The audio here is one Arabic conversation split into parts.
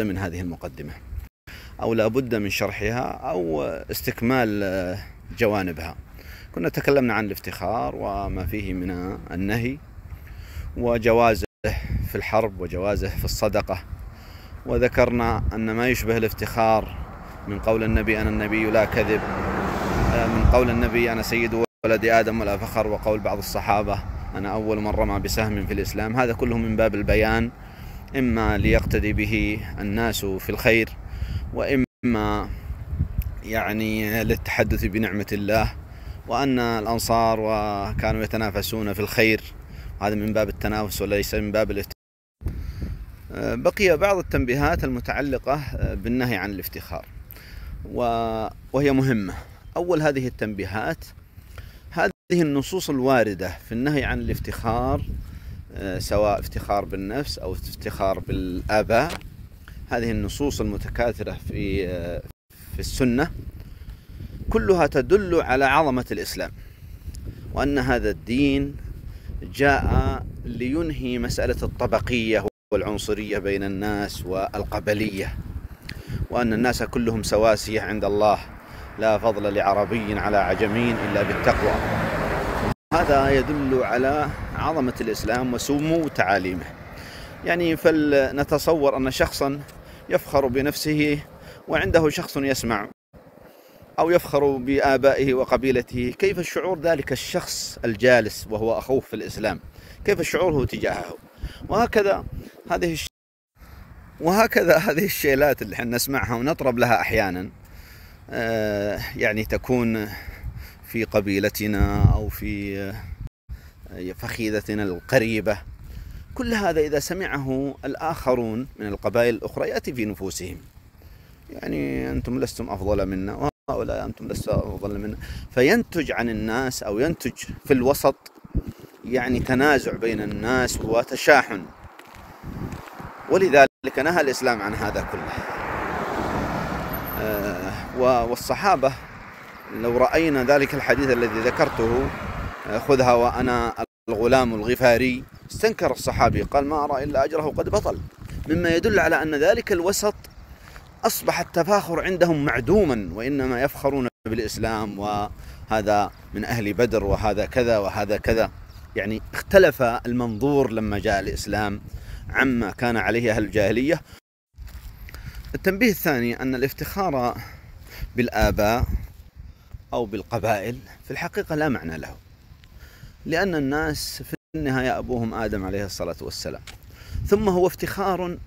من هذه المقدمة أو لا بد من شرحها أو استكمال جوانبها. كنا تكلمنا عن الافتخار وما فيه من النهي وجوازه في الحرب وجوازه في الصدقة. وذكرنا أن ما يشبه الافتخار من قول النبي أنا النبي لا كذب من قول النبي أنا سيد ولد آدم ولا فخر وقول بعض الصحابة أنا أول من رمى بسهم في الإسلام. هذا كله من باب البيان. إما ليقتدي به الناس في الخير وإما يعني للتحدث بنعمة الله وأن الأنصار وكانوا يتنافسون في الخير. هذا من باب التنافس وليس من باب الافتخار بقي بعض التنبيهات المتعلقة بالنهي عن الافتخار وهي مهمة. أول هذه التنبيهات هذه النصوص الواردة في النهي عن الافتخار سواء افتخار بالنفس أو افتخار بالآباء. هذه النصوص المتكاثرة في في السنة كلها تدل على عظمة الإسلام وأن هذا الدين جاء لينهي مسألة الطبقية والعنصرية بين الناس والقبلية وأن الناس كلهم سواسية عند الله لا فضل لعربي على عجمي إلا بالتقوى. هذا يدل على عظمة الإسلام وسمو تعاليمه. يعني فلنتصور أن شخصا يفخر بنفسه وعنده شخص يسمع أو يفخر بآبائه وقبيلته. كيف الشعور ذلك الشخص الجالس وهو أخوه في الإسلام؟ كيف شعوره تجاهه؟ وهكذا هذه الش... وهكذا هذه الشيلات اللي إحنا نسمعها ونطرب لها أحيانا آه يعني تكون في قبيلتنا أو في آه فخيذتنا القريبة. كل هذا إذا سمعه الآخرون من القبائل الأخرى يأتي في نفوسهم. يعني أنتم لستم أفضل منا وهؤلاء أنتم لستم أفضل منا. فينتج عن الناس أو ينتج في الوسط يعني تنازع بين الناس وتشاحن. ولذلك نهى الإسلام عن هذا كله. والصحابة لو رأينا ذلك الحديث الذي ذكرته خذها وأنا الغلام الغفاري استنكر الصحابي قال ما أرى إلا أجره قد بطل. مما يدل على أن ذلك الوسط أصبح التفاخر عندهم معدوما وإنما يفخرون بالإسلام وهذا من أهل بدر وهذا كذا وهذا كذا. يعني اختلف المنظور لما جاء الإسلام عما كان عليه أهل الجاهلية. التنبيه الثاني أن الافتخار بالآباء أو بالقبائل في الحقيقة لا معنى له. لأن الناس في النهاية أبوهم آدم عليه الصلاة والسلام. ثم هو افتخار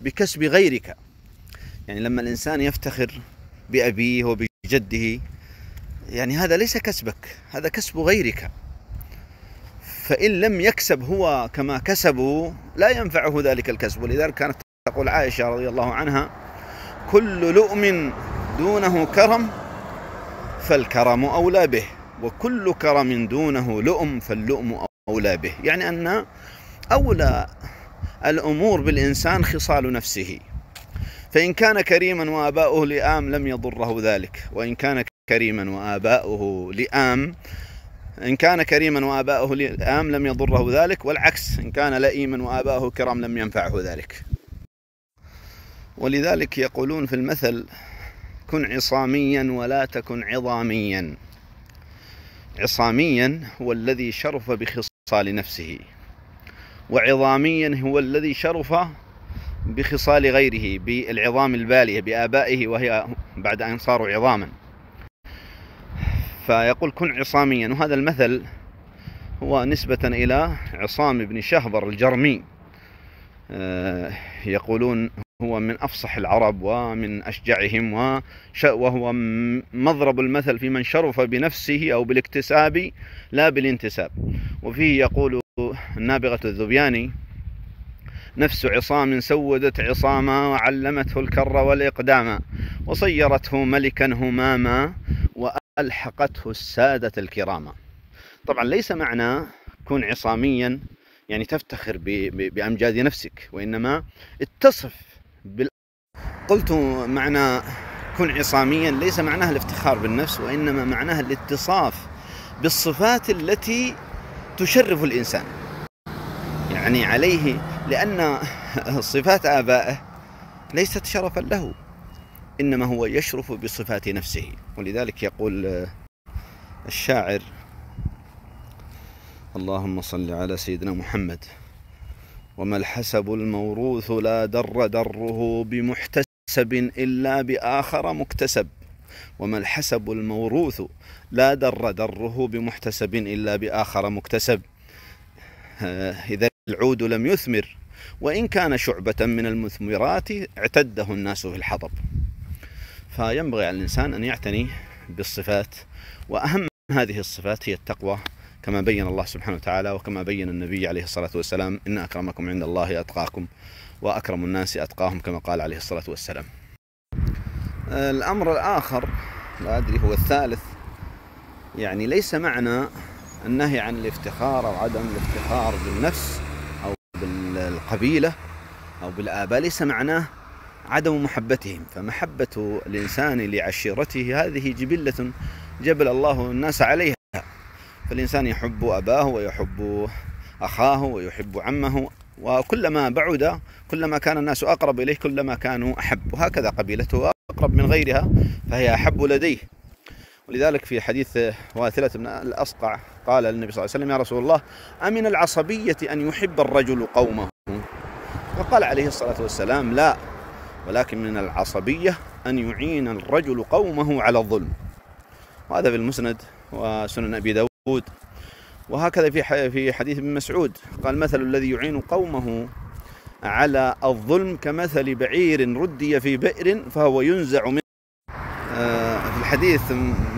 بكسب غيرك. يعني لما الإنسان يفتخر بأبيه وبجده يعني هذا ليس كسبك هذا كسب غيرك. فإن لم يكسب هو كما كسبوا لا ينفعه ذلك الكسب. ولذلك كانت تقول عائشة رضي الله عنها كل لؤم دونه كرم فالكرم أولى به وكل كرم دونه لؤم فاللؤم أولى به. يعني أن أولى الأمور بالإنسان خصال نفسه. فإن كان كريما وآباؤه لئام لم يضره ذلك. وإن كان كريما وآباؤه لئام إن كان كريما وآباؤه لئام لم يضره ذلك والعكس إن كان لئيما وآباؤه كرام لم ينفعه ذلك. ولذلك يقولون في المثل كن عصاميا ولا تكن عظاميا. عصاميا هو الذي شرف بخصال نفسه وعظاميا هو الذي شرف بخصال غيره بالعظام البالية بآبائه وهي بعد أن صاروا عظاما. فيقول كن عصاميا وهذا المثل هو نسبة إلى عصام بن شهبر الجرمي. يقولون هو من أفصح العرب ومن أشجعهم وهو مضرب المثل في من شرف بنفسه أو بالاكتساب لا بالانتساب. وفيه يقول النابغة الذبياني نفس عصام سودت عصاما وعلمته الكر والإقدام وصيرته ملكا هماما وألحقته السادة الكراما طبعا ليس معنى كن عصاميا يعني تفتخر بأمجاد نفسك وإنما اتصف بال... قلت معنى كن عصاميا ليس معناها الافتخار بالنفس وإنما معناها الاتصاف بالصفات التي تشرف الإنسان. يعني عليه لأن صفات آبائه ليست شرفا له إنما هو يشرف بصفات نفسه. ولذلك يقول الشاعر اللهم صل على سيدنا محمد وما الحسب الموروث لا در دره بمحتسب إلا بآخر مكتسب. وما الحسب الموروث لا در دره بمحتسب إلا بآخر مكتسب. إذا العود لم يثمر وإن كان شعبة من المثمرات اعتده الناس في الحطب. فينبغي على الإنسان أن يعتني بالصفات وأهم هذه الصفات هي التقوى. كما بين الله سبحانه وتعالى وكما بين النبي عليه الصلاة والسلام إن أكرمكم عند الله أتقاكم وأكرم الناس أتقاهم كما قال عليه الصلاة والسلام. الأمر الآخر لا أدري هو الثالث. يعني ليس معنى النهي عن الافتخار أو عدم الافتخار بالنفس أو بالقبيلة أو بالآباء ليس معناه عدم محبتهم. فمحبة الإنسان لعشيرته هذه جبلة جبل الله الناس عليها. فالإنسان يحب أباه ويحب أخاه ويحب عمه وكلما بعد كلما كان الناس أقرب إليه كلما كانوا أحب. وهكذا قبيلته أقرب من غيرها فهي أحب لديه. ولذلك في حديث واثلة بن الأصقع قال للنبي صلى الله عليه وسلم يا رسول الله أمن العصبية أن يحب الرجل قومه؟ فقال عليه الصلاة والسلام لا ولكن من العصبية أن يعين الرجل قومه على الظلم. وهذا في المسند وسنن أبي داود. وهكذا في في حديث ابن مسعود. قال مثل الذي يعين قومه على الظلم كمثل بعير ردي في بئر فهو ينزع من آه، في الحديث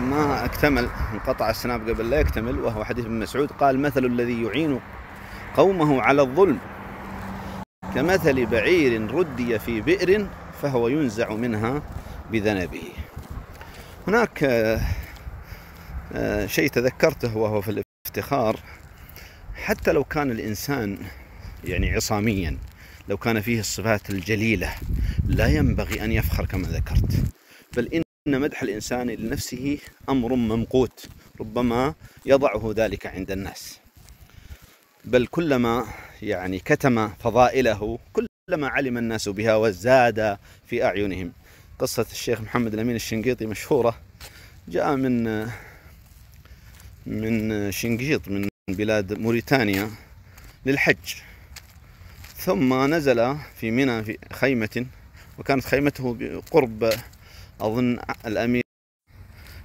ما اكتمل انقطع السناب قبل لا يكتمل وهو حديث ابن مسعود. قال مثل الذي يعين قومه على الظلم كمثل بعير ردي في بئر فهو ينزع منها بذنبه. هناك شيء تذكرته وهو في الافتخار حتى لو كان الإنسان يعني عصاميا لو كان فيه الصفات الجليلة لا ينبغي أن يفخر كما ذكرت. بل إن مدح الإنسان لنفسه أمر ممقوت ربما يضعه ذلك عند الناس. بل كلما يعني كتم فضائله كلما علم الناس بها وزاد في أعينهم. قصة الشيخ محمد الأمين الشنقيطي مشهورة جاء من من شنقيط من بلاد موريتانيا للحج. ثم نزل في منى في خيمة وكانت خيمته قرب أظن الأمير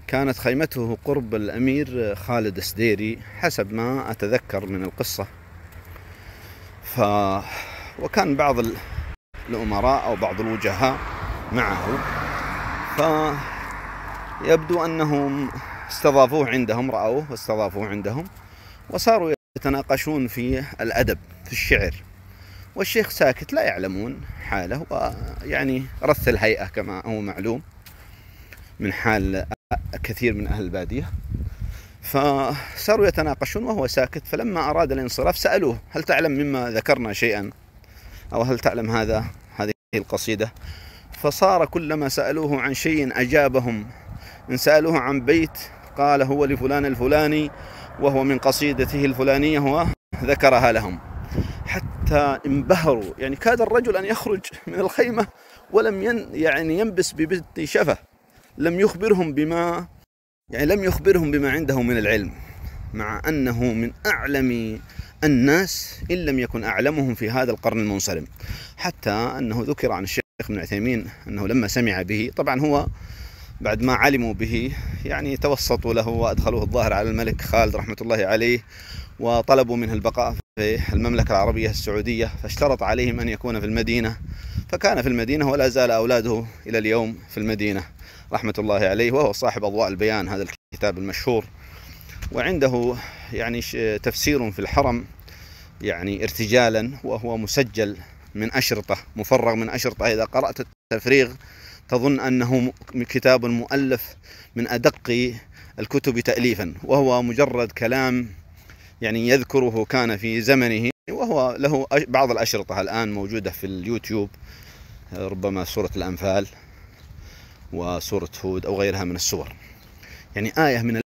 كانت خيمته قرب الأمير خالد السديري حسب ما أتذكر من القصة. ف وكان بعض الأمراء أو بعض الوجهاء معه. فيبدو أنهم استضافوه عندهم رأوه واستضافوه عندهم وصاروا يتناقشون في الأدب في الشعر. والشيخ ساكت لا يعلمون حاله ويعني رث الهيئة كما هو معلوم من حال كثير من أهل البادية. فصاروا يتناقشون وهو ساكت فلما أراد الانصراف سألوه هل تعلم مما ذكرنا شيئا؟ أو هل تعلم هذا هذه القصيدة؟ فصار كلما سألوه عن شيء أجابهم. إن سألوه عن بيت قال هو لفلان الفلاني وهو من قصيدته الفلانية هو ذكرها لهم. حتى انبهروا. يعني كاد الرجل أن يخرج من الخيمة ولم ين يعني ينبس ببت شفة. لم يخبرهم بما يعني لم يخبرهم بما عنده من العلم. مع أنه من أعلم الناس إن لم يكن أعلمهم في هذا القرن المنصرم. حتى أنه ذكر عن الشيخ ابن عثيمين أنه لما سمع به طبعا هو بعد ما علموا به يعني توسطوا له وأدخلوه الظاهر على الملك خالد رحمة الله عليه وطلبوا منه البقاء في المملكة العربية السعودية فاشترط عليهم أن يكون في المدينة. فكان في المدينة ولا زال أولاده إلى اليوم في المدينة رحمة الله عليه وهو صاحب أضواء البيان هذا الكتاب المشهور. وعنده يعني تفسير في الحرم يعني ارتجالا وهو مسجل من أشرطة مفرغ من أشرطة. إذا قرأت التفريغ تظن أنه كتاب مؤلف من أدق الكتب تأليفا وهو مجرد كلام يعني يذكره كان في زمنه وهو له بعض الأشرطة الآن موجودة في اليوتيوب ربما سورة الأنفال وسورة هود أو غيرها من السور. يعني آية من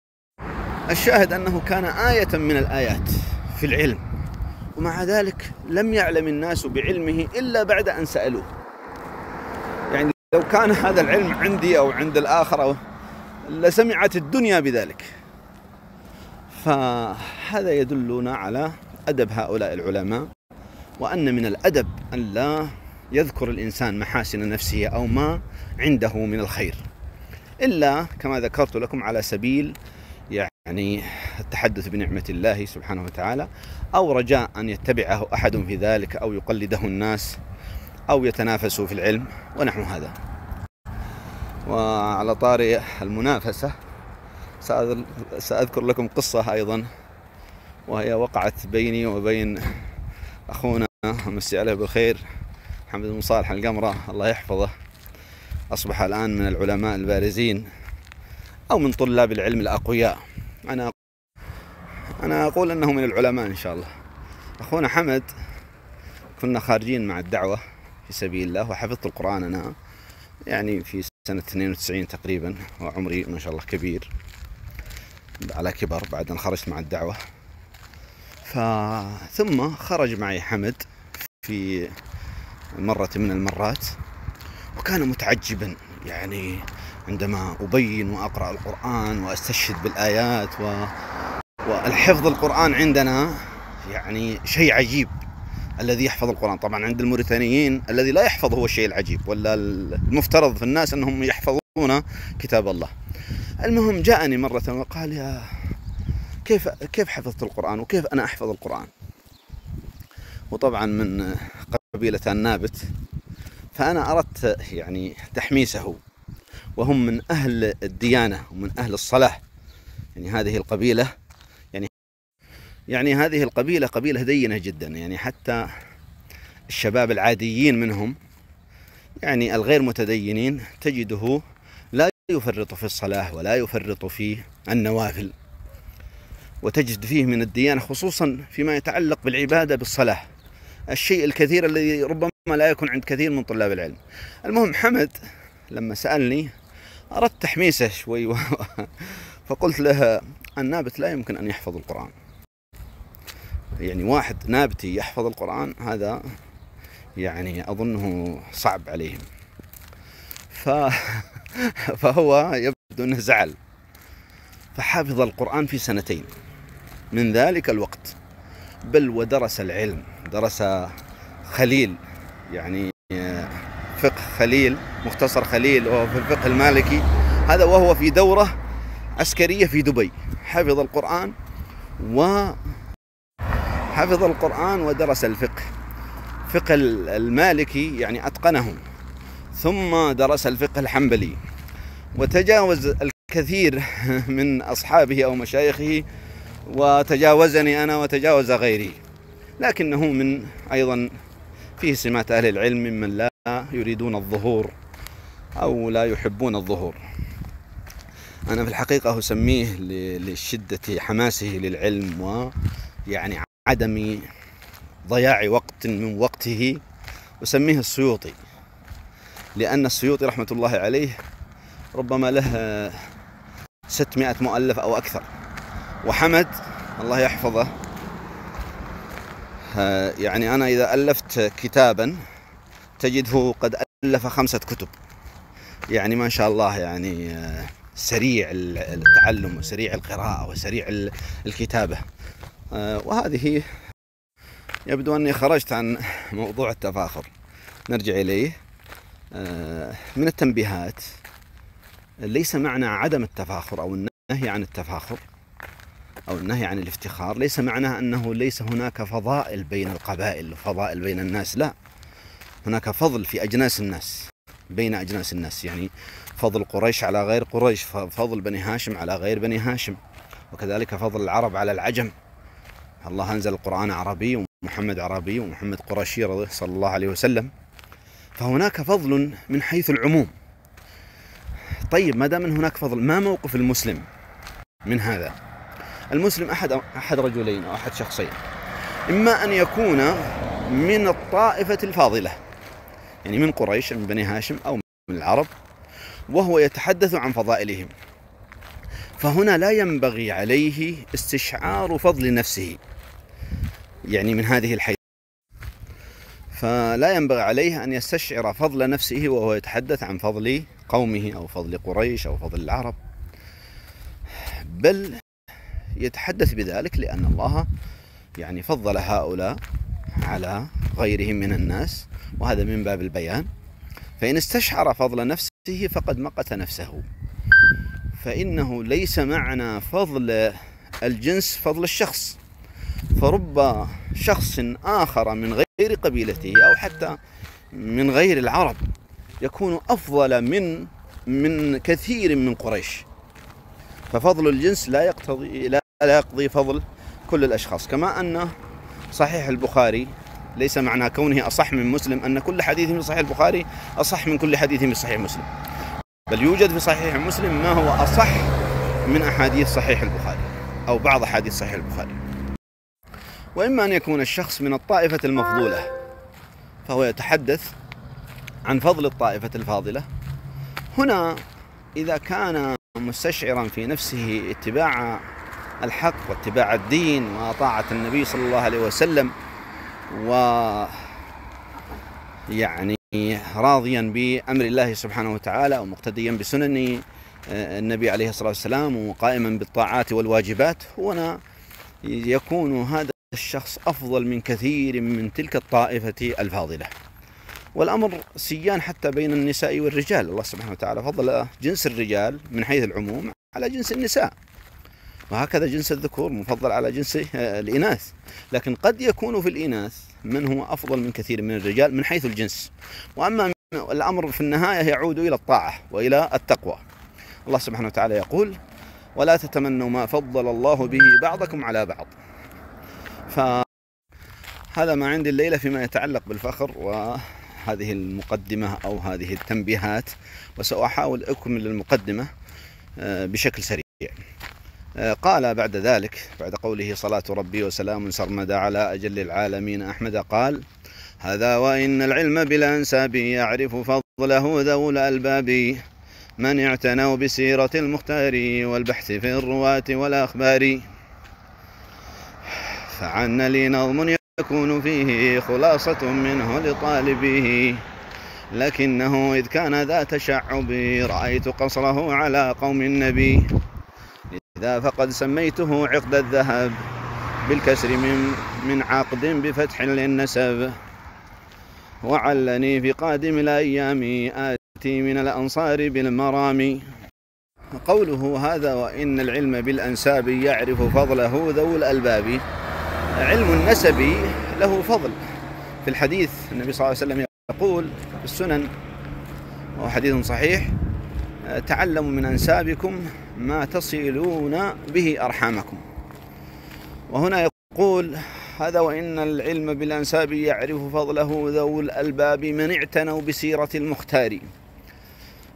الشاهد أنه كان آية من الآيات في العلم ومع ذلك لم يعلم الناس بعلمه إلا بعد أن سألوه. لو كان هذا العلم عندي أو عند الآخر أو لسمعت الدنيا بذلك. فهذا يدلنا على أدب هؤلاء العلماء وأن من الأدب أن لا يذكر الإنسان محاسن نفسه أو ما عنده من الخير. إلا كما ذكرت لكم على سبيل يعني التحدث بنعمة الله سبحانه وتعالى أو رجاء أن يتبعه أحد في ذلك أو يقلده الناس. أو يتنافسوا في العلم ونحو هذا. وعلى طاري المنافسة سأذكر لكم قصة أيضا وهي وقعت بيني وبين أخونا. مسي عليه بالخير محمد بن صالح القمرة الله يحفظه. أصبح الآن من العلماء البارزين أو من طلاب العلم الأقوياء. أنا أنا أقول أنه من العلماء إن شاء الله. أخونا حمد كنا خارجين مع الدعوة. في سبيل الله وحفظت القرآن أنا يعني في سنة 92 تقريبا وعمري ما شاء الله كبير على كبر بعد أن خرجت مع الدعوة. ثم خرج معي حمد في مرة من المرات وكان متعجبا يعني عندما أبين وأقرأ القرآن وأستشهد بالآيات و... والحفظ القرآن عندنا يعني شيء عجيب. الذي يحفظ القرآن. طبعا عند الموريتانيين الذي لا يحفظ هو الشيء العجيب ولا المفترض في الناس أنهم يحفظون كتاب الله. المهم جاءني مرة وقال يا كيف كيف حفظت القرآن وكيف أنا أحفظ القرآن؟ وطبعا من قبيلة النابت فأنا أردت يعني تحميسه وهم من أهل الديانة ومن أهل الصلاة. يعني هذه القبيلة يعني هذه القبيلة قبيلة دينة جدا يعني حتى الشباب العاديين منهم يعني الغير متدينين تجده لا يفرط في الصلاة ولا يفرط في النوافل وتجد فيه من الديانة خصوصا فيما يتعلق بالعبادة بالصلاة الشيء الكثير الذي ربما لا يكون عند كثير من طلاب العلم. المهم حمد لما سألني أردت تحميسه شوي و... فقلت له النابت لا يمكن أن يحفظ القرآن. يعني واحد نابتي يحفظ القرآن هذا يعني أظنه صعب عليهم. ف... فهو يبدو أنه زعل. فحفظ القرآن في سنتين. من ذلك الوقت. بل ودرس العلم. درس خليل. يعني فقه خليل مختصر خليل وهو في الفقه المالكي. هذا وهو في دورة عسكرية في دبي. حفظ القرآن و حفظ القرآن ودرس الفقه. فقه المالكي يعني أتقنه ثم درس الفقه الحنبلي. وتجاوز الكثير من أصحابه أو مشايخه وتجاوزني أنا وتجاوز غيري. لكنه من أيضا فيه سمات أهل العلم ممن لا يريدون الظهور أو لا يحبون الظهور. أنا في الحقيقة أسميه لشدة حماسه للعلم ويعني عدم ضياع وقت من وقته أسميه السيوطي لأن السيوطي رحمة الله عليه ربما له 600 مؤلف أو أكثر. وحمد الله يحفظه يعني أنا إذا ألفت كتابا تجده قد ألف خمسة كتب. يعني ما شاء الله يعني آه، سريع التعلم وسريع القراءة وسريع الكتابة. وهذه يبدو أني خرجت عن موضوع التفاخر. نرجع إليه. آه، من التنبيهات ليس معنى عدم التفاخر أو النهي عن التفاخر أو النهي عن الافتخار ليس معناه أنه ليس هناك فضائل بين القبائل وفضائل بين الناس لا. هناك فضل في أجناس الناس بين أجناس الناس. يعني فضل قريش على غير قريش فضل بني هاشم على غير بني هاشم وكذلك فضل العرب على العجم. الله أنزل القرآن عربي ومحمد عربي ومحمد قرشي صلى الله عليه وسلم. فهناك فضل من حيث العموم. طيب ما دام هناك فضل ما موقف المسلم من هذا؟ المسلم أحد أحد رجلين أو أحد شخصين. إما أن يكون من الطائفة الفاضلة يعني من قريش من بني هاشم أو من العرب وهو يتحدث عن فضائلهم. فهنا لا ينبغي عليه استشعار فضل نفسه. يعني من هذه الحيث فلا ينبغي عليه أن يستشعر فضل نفسه وهو يتحدث عن فضل قومه أو فضل قريش أو فضل العرب. بل يتحدث بذلك لأن الله يعني فضل هؤلاء على غيرهم من الناس وهذا من باب البيان. فإن استشعر فضل نفسه فقد مقت نفسه. فإنه ليس معنى فضل الجنس فضل الشخص. فرب شخص آخر من غير قبيلته أو حتى من غير العرب يكون أفضل من من كثير من قريش. ففضل الجنس لا يقتضي لا يقضي فضل كل الأشخاص. كما أن صحيح البخاري ليس معنى كونه أصح من مسلم أن كل حديث في صحيح البخاري أصح من كل حديث في صحيح مسلم. بل يوجد في صحيح مسلم ما هو أصح من أحاديث صحيح البخاري أو بعض أحاديث صحيح البخاري. وإما أن يكون الشخص من الطائفة المفضولة فهو يتحدث عن فضل الطائفة الفاضلة. هنا إذا كان مستشعرا في نفسه اتباع الحق واتباع الدين وطاعة النبي صلى الله عليه وسلم و يعني راضيا بأمر الله سبحانه وتعالى ومقتديا بسنن آه، النبي عليه الصلاة والسلام وقائما بالطاعات والواجبات هنا يكون هذا الشخص أفضل من كثير من تلك الطائفة الفاضلة. والأمر سيان حتى بين النساء والرجال. الله سبحانه وتعالى فضل جنس الرجال من حيث العموم على جنس النساء. وهكذا جنس الذكور مفضل على جنس آه، الإناث. لكن قد يكون في الإناث من هو أفضل من كثير من الرجال من حيث الجنس. وأما الأمر في النهاية يعود إلى الطاعة وإلى التقوى. الله سبحانه وتعالى يقول ولا تتمنوا ما فضل الله به بعضكم على بعض. فهذا ما عندي الليلة فيما يتعلق بالفخر وهذه المقدمة أو هذه التنبيهات وسأحاول أكمل المقدمة آه، بشكل سريع. آه، قال بعد ذلك بعد قوله صلاة ربي وسلام سرمدا على أجل العالمين أحمد قال هذا وإن العلم بالأنساب يعرف فضله ذو الألباب من اعتنوا بسيرة المختار والبحث في الرواة والأخبار فعن لي نظم يكون فيه خلاصة منه لطالبه لكنه إذ كان ذا تشعب رأيت قصره على قوم النبي. إذا فقد سميته عقد الذهب بالكسر من من عقد بفتح للنسب. وعلني في قادم الأيام آتي من الأنصار بالمرام. قوله هذا وإن العلم بالأنساب يعرف فضله ذو الألباب. علم النسب له فضل. في الحديث النبي صلى الله عليه وسلم يقول في السنن وهو حديث صحيح تعلموا من أنسابكم ما تصلون به أرحامكم. وهنا يقول هذا وإن العلم بالأنساب يعرف فضله ذو الألباب من اعتنوا بسيرة المختار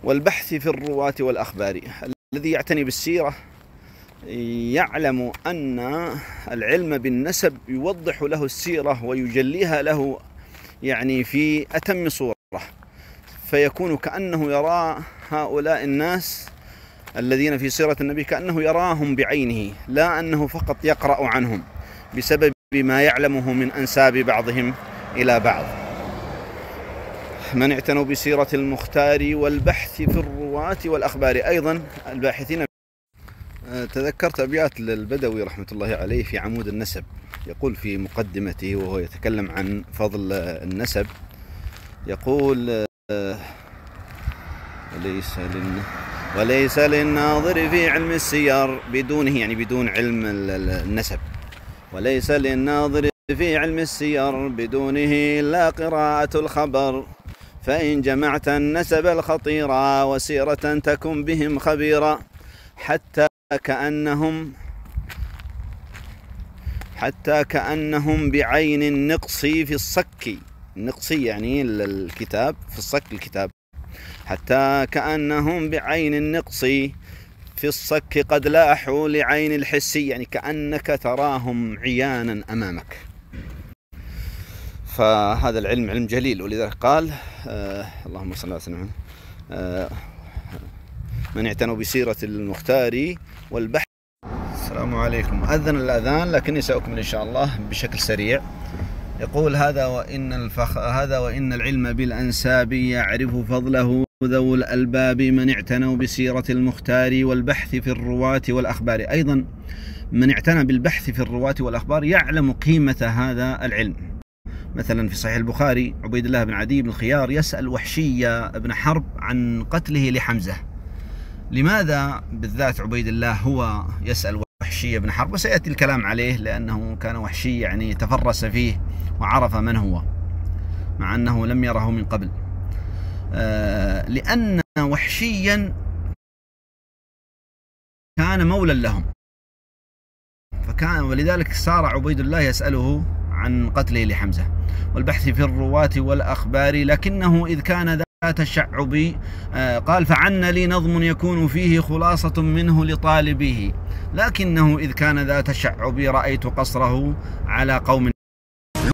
والبحث في الرواة والأخبار. الذي يعتني بالسيرة يعلم أن العلم بالنسب يوضح له السيرة ويجليها له يعني في أتم صورة. فيكون كأنه يرى هؤلاء الناس الذين في سيرة النبي كأنه يراهم بعينه لا أنه فقط يقرأ عنهم بسبب ما يعلمه من أنساب بعضهم إلى بعض. من اعتنوا بسيرة المختار والبحث في الرواة والأخبار. أيضا الباحثين تذكرت أبيات للبدوي رحمة الله عليه في عمود النسب. يقول في مقدمته وهو يتكلم عن فضل النسب يقول وليس للن... وليس للناظر في علم السير بدونه يعني بدون علم النسب. وليس للناظر في علم السير بدونه إلا قراءة الخبر. فإن جمعت النسب الخطيرة وسيرة تكن بهم خبيرا حتى كأنهم حتى كأنهم بعين النقص في الصك. النقصي يعني الكتاب في الصك الكتاب. حتى كأنهم بعين النقص في الصك قد لاحوا لعين الحسي يعني كأنك تراهم عيانا أمامك. فهذا العلم علم جليل. ولذلك قال آه اللهم صل سيدنا آه من اعتنوا بسيرة المختار والبحث. السلام عليكم. أذن الأذان لكني سأكمل إن شاء الله بشكل سريع. يقول هذا وإن الفخ هذا وإن العلم بالأنساب يعرف فضله ذو الألباب من اعتنوا بسيرة المختار والبحث في الرواة والأخبار. أيضا من اعتنى بالبحث في الرواة والأخبار يعلم قيمة هذا العلم. مثلا في صحيح البخاري عبيد الله بن عدي بن الخيار يسأل وحشية بن حرب عن قتله لحمزة. لماذا بالذات عبيد الله هو يسأل وحشية بن حرب؟ وسيأتي الكلام عليه لأنه كان وحشي يعني تفرس فيه وعرف من هو مع أنه لم يره من قبل. آه، لأن وحشيا كان مولا لهم. فكان ولذلك صار عبيد الله يسأله عن قتله لحمزة والبحث في الرواة والأخبار لكنه إذ كان تشعبي آه، قال فعن لي نظم يكون فيه خلاصة منه لطالبه لكنه إذ كان ذا تشعبي رأيت قصره على قوم